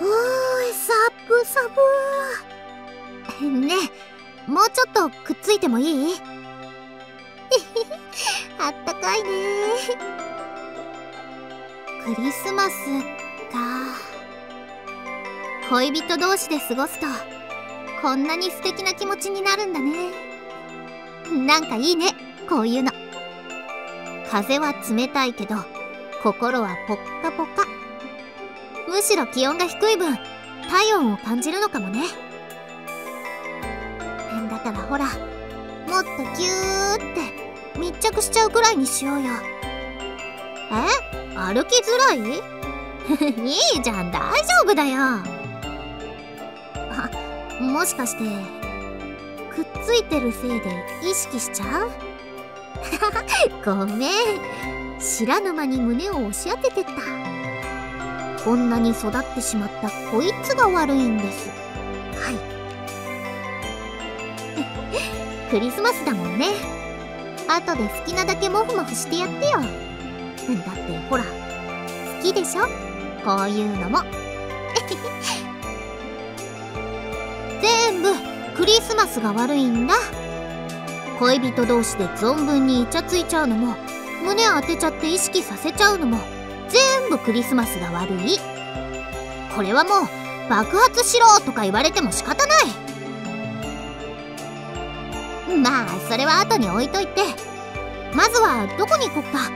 おーいサブサブねえもうちょっとくっついてもいい？あったかいね。クリスマスか。恋人同士で過ごすとこんなに素敵な気持ちになるんだね。なんかいいねこういうの。風は冷たいけど心はポッカポカ。むしろ気温が低い分体温を感じるのかもね。だからほらもっとギューって密着しちゃうくらいにしようよ。え？歩きづらい？いいじゃん大丈夫だよ。あもしかしてくっついてるせいで意識しちゃう？ごめん。知らぬ間に胸を押し当ててった。こんなに育ってしまったこいつが悪いんです。はい。クリスマスだもんね。後で好きなだけモフモフしてやってよ。だってほら好きでしょ？こういうのも。全部クリスマスが悪いんだ。恋人同士で存分にイチャついちゃうのも胸当てちゃって意識させちゃうのも全部クリスマスが悪い。これはもう爆発しろとか言われても仕方ない。まあそれは後に置いといて。まずはどこに行こっか。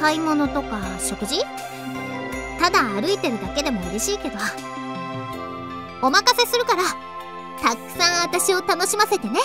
買い物とか食事？ただ歩いてるだけでも嬉しいけど。お任せするから。たくさん私を楽しませてね。